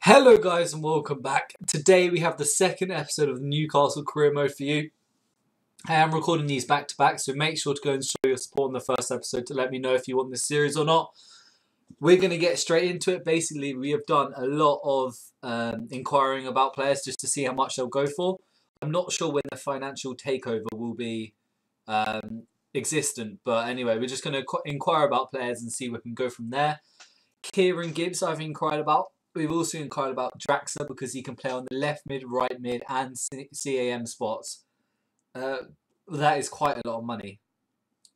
Hello guys and welcome back. Today we have the second episode of Newcastle Career Mode for you. I am recording these back to back, so make sure to go and show your support in the first episode to let me know if you want this series or not. We're going to get straight into it. Basically, we have done a lot of um, inquiring about players just to see how much they'll go for. I'm not sure when the financial takeover will be um, existent, but anyway, we're just going to inquire about players and see where we can go from there. Kieran Gibbs, I've inquired about. We've also inquired about Draxler because he can play on the left mid, right mid, and CAM spots. Uh, that is quite a lot of money.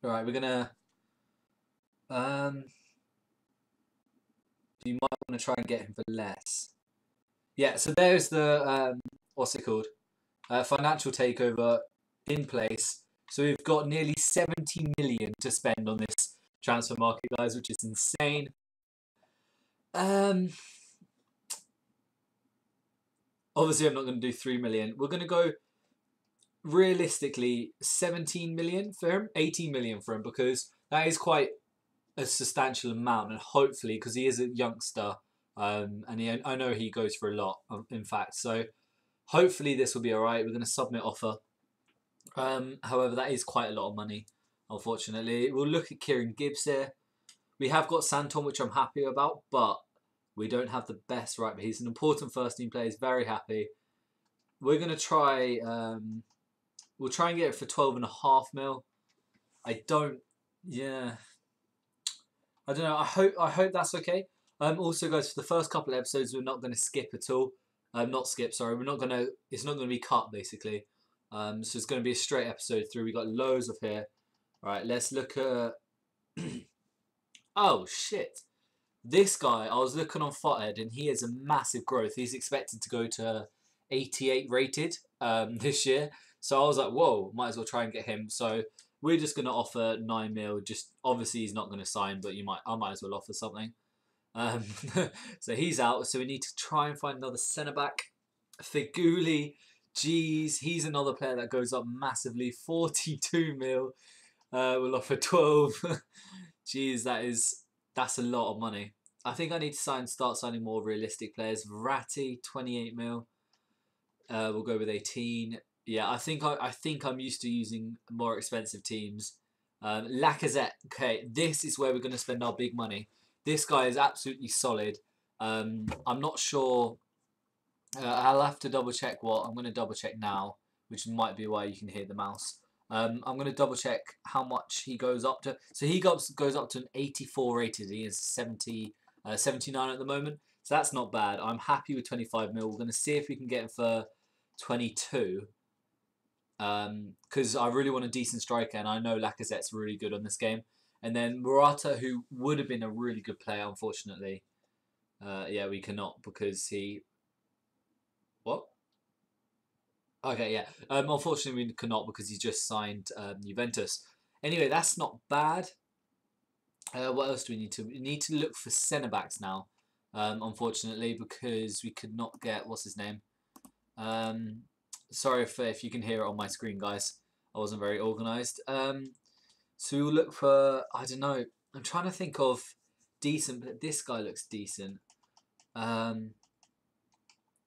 All right, we're gonna. Um, you might want to try and get him for less. Yeah, so there's the um, what's it called? Uh, financial takeover in place. So we've got nearly 70 million to spend on this transfer market, guys, which is insane. Um, obviously, I'm not going to do 3 million. We're going to go realistically 17 million for him, 18 million for him, because that is quite a substantial amount. And hopefully, because he is a youngster, um, and he, I know he goes for a lot, um, in fact. So hopefully, this will be all right. We're going to submit offer. Um, however, that is quite a lot of money, unfortunately. We'll look at Kieran Gibbs here. We have got Santon, which I'm happy about, but we don't have the best right. But he's an important first team player. He's very happy. We're going to try... Um, we'll try and get it for 12 and a half mil. I don't... Yeah... I don't know. I hope I hope that's okay. Um, also, guys, for the first couple of episodes, we're not going to skip at all. Um, not skip, sorry. We're not going to. It's not going to be cut, basically. Um, so it's going to be a straight episode through. We got loads of here. All right, let's look at. oh shit! This guy, I was looking on Futhead, and he has a massive growth. He's expected to go to 88 rated um, this year. So I was like, whoa, might as well try and get him. So we're just going to offer 9 mil. Just obviously he's not going to sign, but you might I might as well offer something. Um, so he's out. So we need to try and find another centre back. Feghouli, jeez, he's another player that goes up massively. 42 mil. Uh, we'll offer 12. jeez, that is that's a lot of money. I think I need to sign start signing more realistic players. Verratti, 28 mil. Uh, we'll go with 18. Yeah, I think I, I think I'm used to using more expensive teams. Um, Lacazette, okay, this is where we're going to spend our big money. This guy is absolutely solid. Um, I'm not sure. Uh, I'll have to double check what I'm going to double check now, which might be why you can hear the mouse. Um, I'm going to double check how much he goes up to. So he goes goes up to an 84 rated. He is 70, uh, 79 at the moment. So that's not bad. I'm happy with 25 mil. We're going to see if we can get him for 22 because um, I really want a decent striker, and I know Lacazette's really good on this game. And then Morata, who would have been a really good player, unfortunately, uh, yeah, we cannot because he. What? Okay, yeah. Um, unfortunately, we cannot because he just signed um, Juventus. Anyway, that's not bad. Uh, what else do we need to? We need to look for centre backs now. Um, unfortunately, because we could not get what's his name. Um, sorry if, if you can hear it on my screen, guys. I wasn't very organised. Um, so we'll look for, I don't know, I'm trying to think of decent, but this guy looks decent. Um,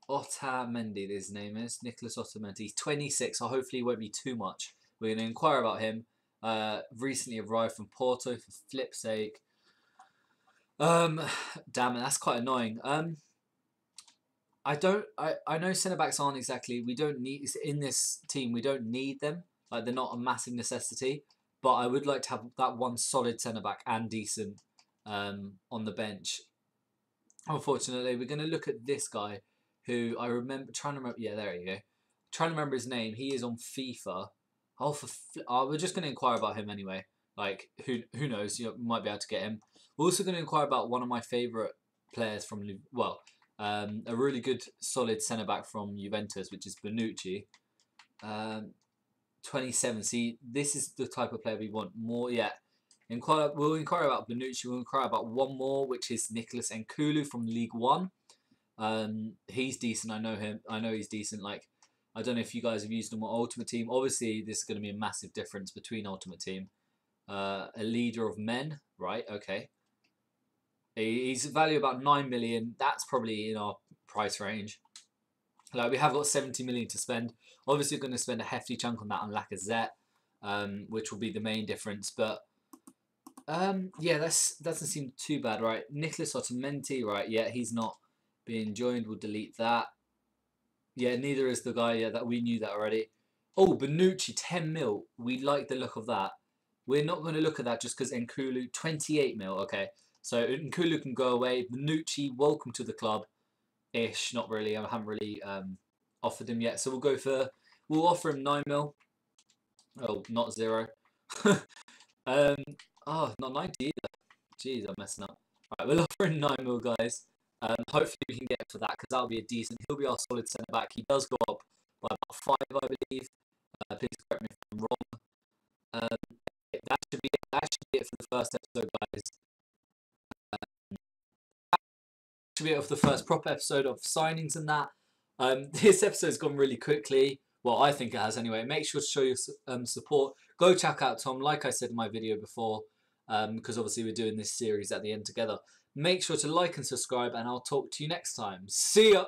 Otamendi, his name is, Nicholas Otamendi. He's 26, so hopefully it won't be too much. We're going to inquire about him. Uh, recently arrived from Porto, for flip's sake. Um, damn it, that's quite annoying. Um, I don't. I, I know centre backs aren't exactly. We don't need in this team. We don't need them. Like they're not a massive necessity. But I would like to have that one solid centre back and decent um, on the bench. Unfortunately, we're going to look at this guy who I remember trying to remember. Yeah, there you go. Trying to remember his name. He is on FIFA. Oh, for oh, we're just going to inquire about him anyway. Like who who knows? You might be able to get him. We're also going to inquire about one of my favourite players from well um, a really good, solid centre back from Juventus, which is Bonucci. Um, 27. See, this is the type of player we want. More, yeah. Inquire, we'll inquire about Bonucci. We'll inquire about one more, which is Nicholas Nkoulou from League One. Um, he's decent. I know him. I know he's decent. Like, I don't know if you guys have used them on Ultimate Team. Obviously, this is going to be a massive difference between Ultimate Team. Uh, a leader of men, right? Okay. He's value about nine million. That's probably in our price range. Like we have got 70 million to spend. Obviously, going to spend a hefty chunk on that on Lacazette, um, which will be the main difference. But um, yeah, that's doesn't seem too bad, right? Nicholas Otamendi, right? Yeah, he's not being joined. We'll delete that. Yeah, neither is the guy. Yeah, that we knew that already. Oh, Bonucci, 10 mil. We like the look of that. We're not going to look at that just because N'Koulou, 28 mil. Okay, so N'Koulou can go away. Bonucci, welcome to the club. Ish, not really. I haven't really um, offered him yet. So we'll go for, we'll offer him 9 mil. Oh, not zero. um, oh, not 90 either. Jeez, I'm messing up. Right, we'll offer him 9 mil, guys. Um, hopefully we can get for that because that'll be a decent. He'll be our solid centre back. He does go up by about five, I believe. Uh, please correct me if I'm wrong. Um, that should be it. that should be it for the first episode, guys. Um, should be it for the first proper episode of signings and that. Um, this episode's gone really quickly. Well, I think it has anyway. Make sure to show your um, support. Go check out Tom, like I said in my video before, because um, obviously we're doing this series at the end together. Make sure to like and subscribe, and I'll talk to you next time. See ya!